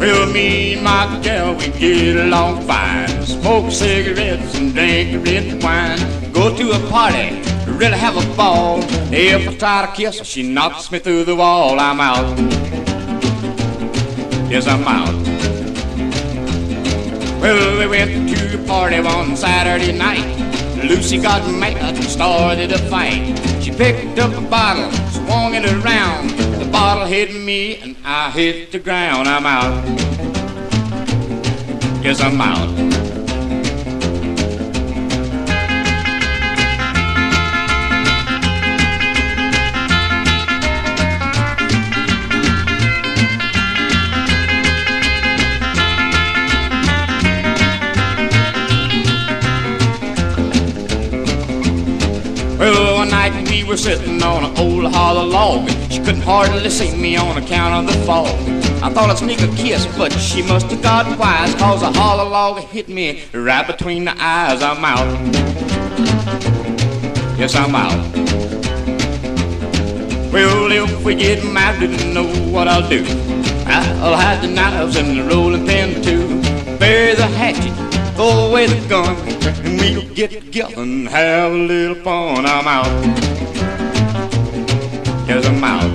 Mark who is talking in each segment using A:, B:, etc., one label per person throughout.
A: Well, me and my gal, we get along fine. Smoke cigarettes and drink red wine. Go to a party, really have a ball. If I try to kiss her, she knocks me through the wall. I'm out. Yes, I'm out. Well, we went to a party one Saturday night. Lucy got mad and started a fight. She picked up a bottle, swung it around. The bottle hit me and I hit the ground. I'm out. Yes, I'm out. Well, one night we were sitting on an old hollow log. She couldn't hardly see me on account of the fog. I thought I'd sneak a kiss, but she must have got wise, cause a hollow log hit me right between the eyes. I'm out. Yes, I'm out. Well, if we get married, you know what I'll do. I'll hide the knives and the rolling pin too. Bury the hatchet, throw away the gun, and we'll get together and have a little fun. I'm out. Yes, I'm out.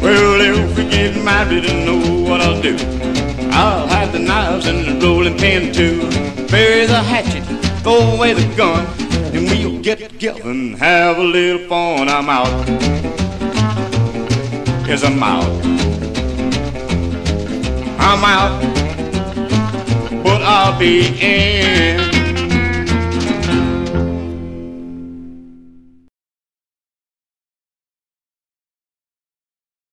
A: Well, if we get I'll do. I'll hide the knives and the rolling pin too. Bury the hatchet, throw away the gun, and we'll get together and have a little fun. I'm out. Yes, I'm out. I'm out, but I'll be in.